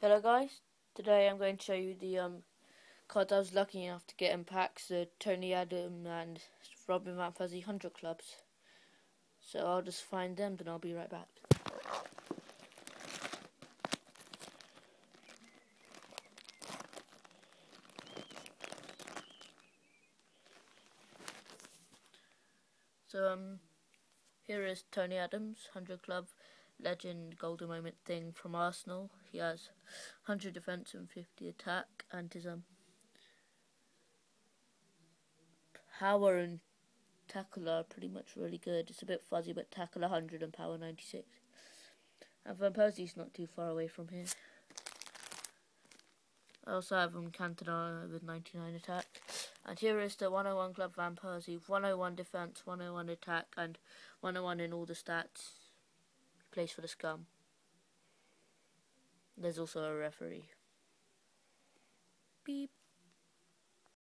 Hello guys, today I'm going to show you the um, cards I was lucky enough to get in packs, the Tony Adam and Robin Van Persie 100 clubs. So I'll just find them then I'll be right back. So um, here is Tony Adams, 100 club legend golden moment thing from Arsenal. He has 100 defence and 50 attack, and his um, power and tackle are pretty much really good. It's a bit fuzzy, but tackle 100 and power 96. And Van Persie's not too far away from here. I also have him Cantona with 99 attack. And here is the 101 Club Van Persie, 101 defence, 101 attack, and 101 in all the stats plays for the scum. There's also a referee. Beep.